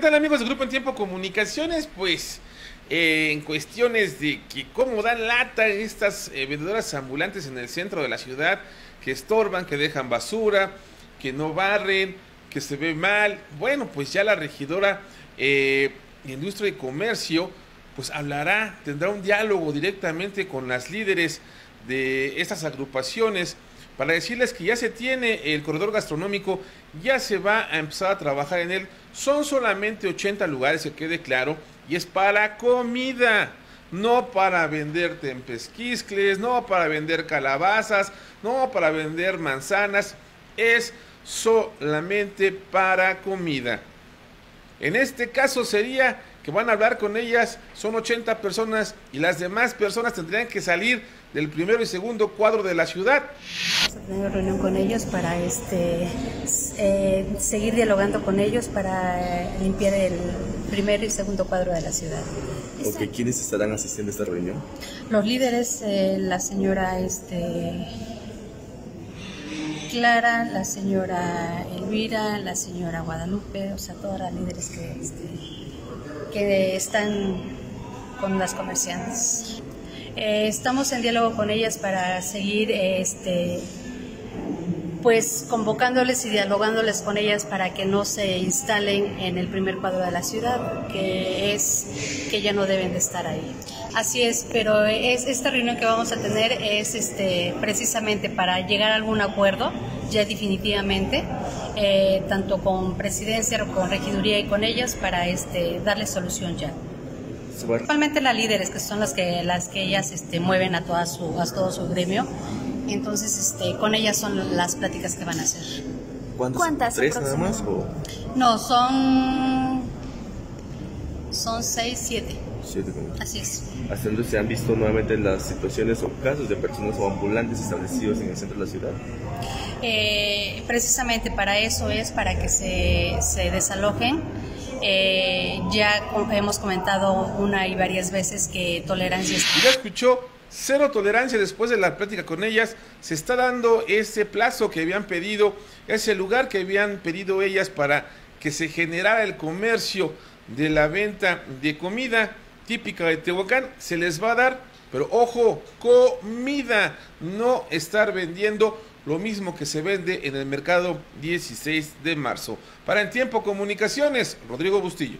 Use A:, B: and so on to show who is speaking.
A: ¿Qué tal amigos del Grupo en Tiempo Comunicaciones? Pues eh, en cuestiones de que cómo dan lata estas eh, vendedoras ambulantes en el centro de la ciudad, que estorban, que dejan basura, que no barren, que se ve mal. Bueno, pues ya la regidora eh, de Industria y Comercio pues hablará, tendrá un diálogo directamente con las líderes de estas agrupaciones para decirles que ya se tiene el corredor gastronómico, ya se va a empezar a trabajar en él. Son solamente 80 lugares, que quede claro, y es para comida, no para vender tempesquiscles, no para vender calabazas, no para vender manzanas, es solamente para comida. En este caso sería que van a hablar con ellas, son 80 personas y las demás personas tendrían que salir del primero y segundo cuadro de la ciudad.
B: Vamos a tener reunión con ellos para este, eh, seguir dialogando con ellos para limpiar el primero y segundo cuadro de la ciudad.
C: Okay, ¿Quiénes estarán asistiendo a esta reunión?
B: Los líderes, eh, la señora este, Clara, la señora Elvira, la señora Guadalupe, o sea, todas las líderes que, este, que están con las comerciantes. Eh, estamos en diálogo con ellas para seguir este, pues convocándoles y dialogándoles con ellas para que no se instalen en el primer cuadro de la ciudad, que es que ya no deben de estar ahí. Así es, pero es, esta reunión que vamos a tener es este, precisamente para llegar a algún acuerdo, ya definitivamente, eh, tanto con presidencia, con regiduría y con ellas, para este, darle solución ya. Principalmente las líderes, que son las que, las que ellas este, mueven a, toda su, a todo su gremio. Entonces, este, con ellas son las pláticas que van a hacer.
C: ¿Cuántas? ¿Tres nada más? O?
B: No, son. Son seis, siete.
C: Siete
B: Así es.
C: ¿Hasta dónde se han visto nuevamente las situaciones o casos de personas o ambulantes establecidos en el centro de la ciudad?
B: Eh, precisamente para eso es, para que se, se desalojen eh, ya hemos comentado una y varias veces que tolerancia.
A: Ya escuchó cero tolerancia después de la plática con ellas. Se está dando ese plazo que habían pedido, ese lugar que habían pedido ellas para que se generara el comercio de la venta de comida típica de Tehuacán. Se les va a dar, pero ojo, comida, no estar vendiendo lo mismo que se vende en el mercado 16 de marzo. Para En Tiempo Comunicaciones, Rodrigo Bustillo.